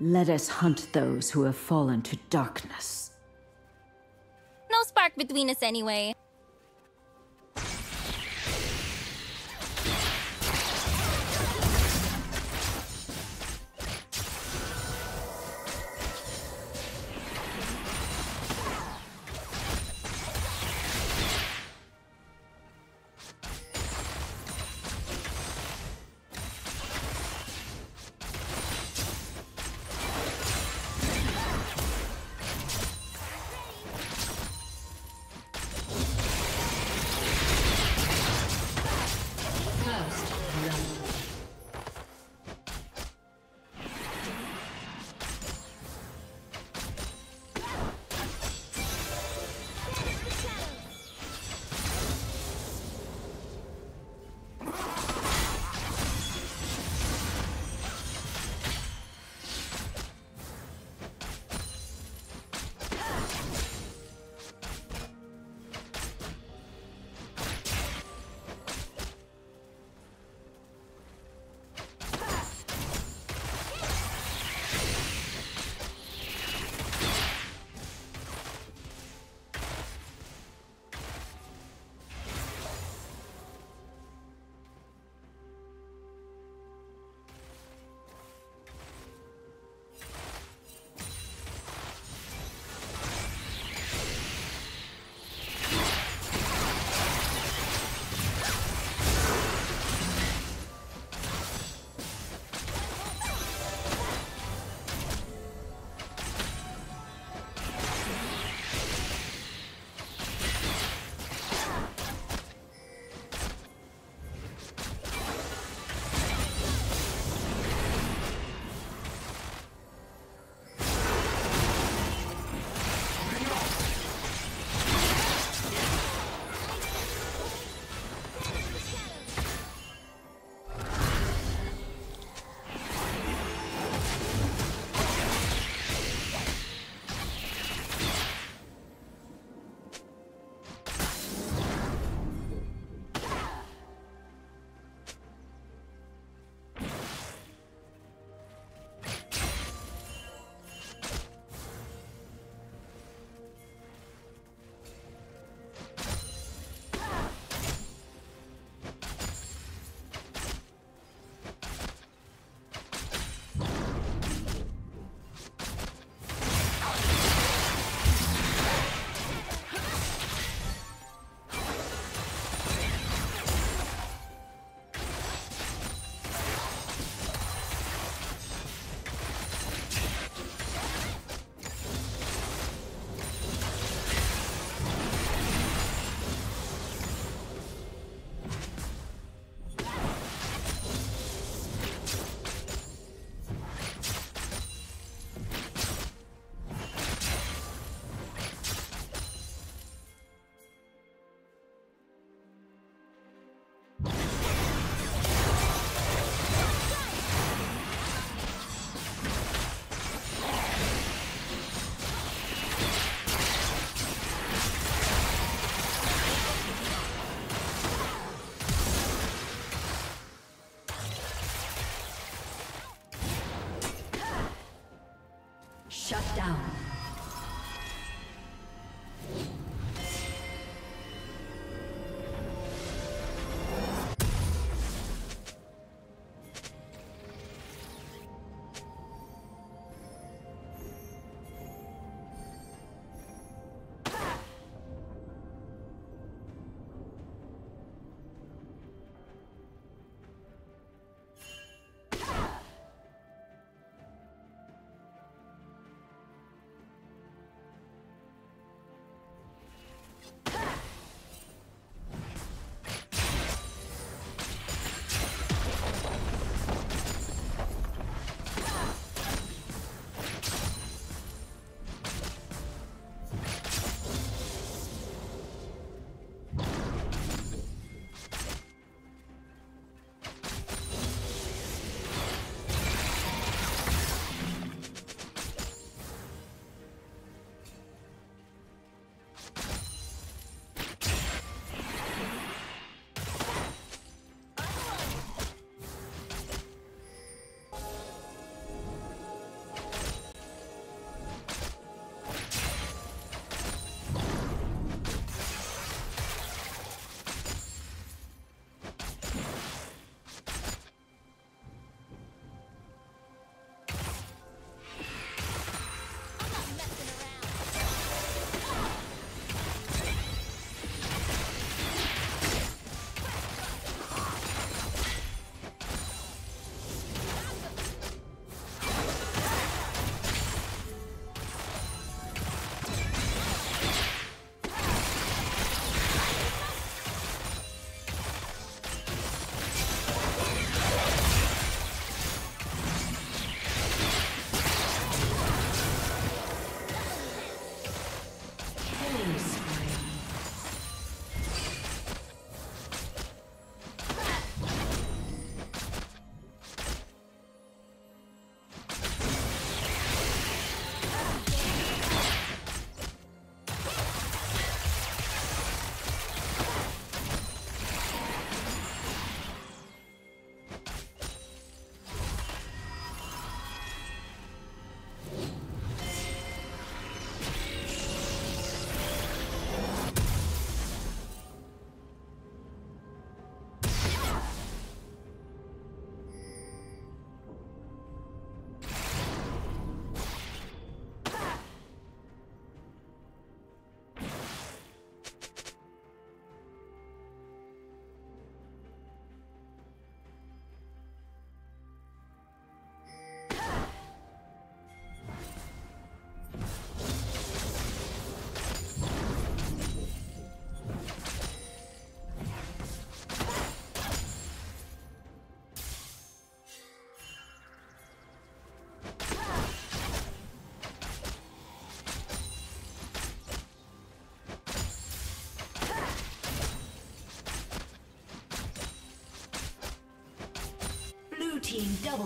Let us hunt those who have fallen to darkness. No spark between us anyway. Shut down.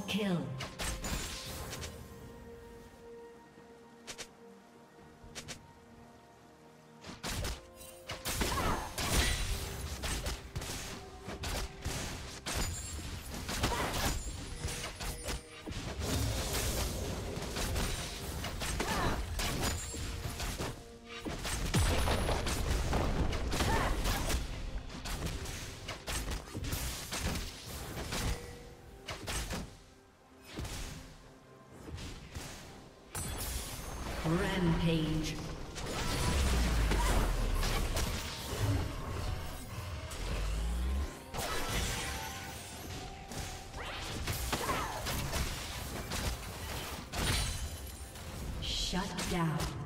Kill. Rampage. Shut down.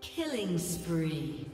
Killing spree.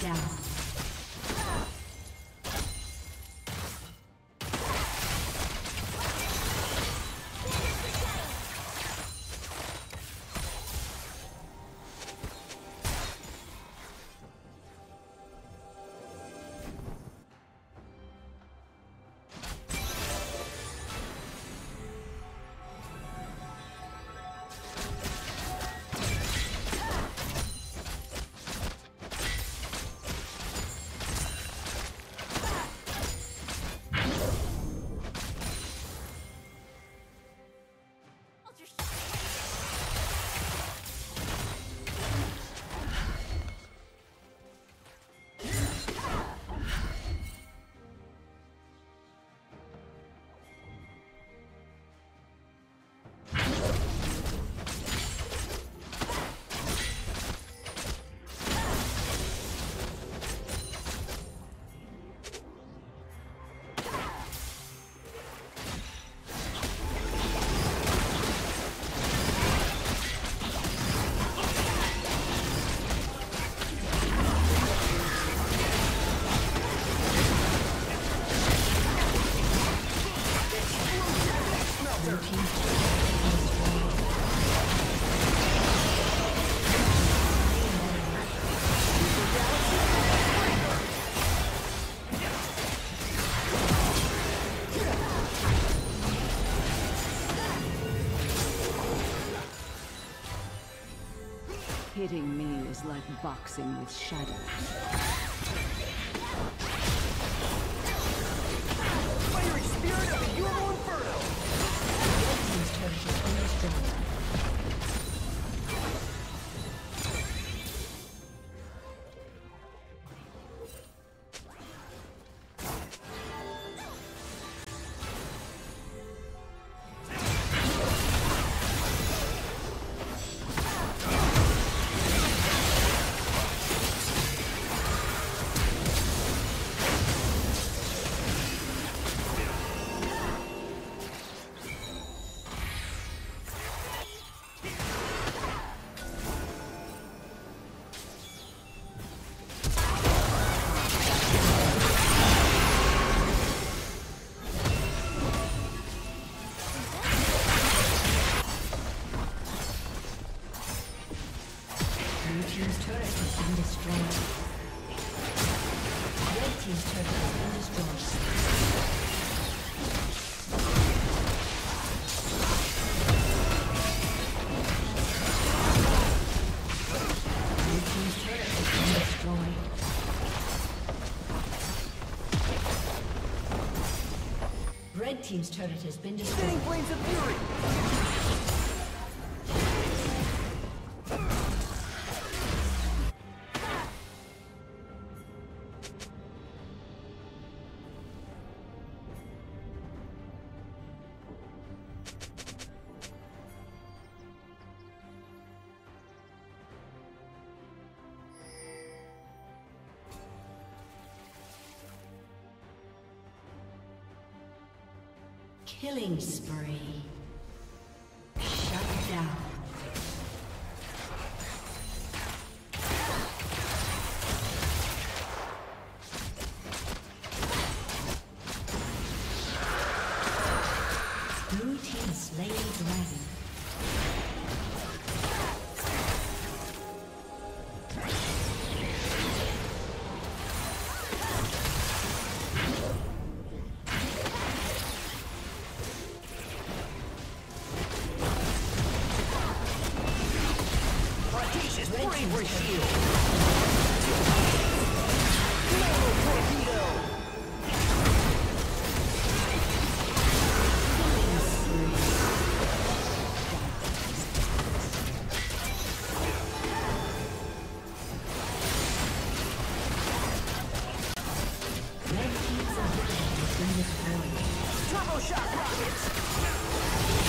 Down. Hitting me is like boxing with shadows. Team's turret has been destroyed. Spinning flames of fury! Killing spree. Turbo shock rockets!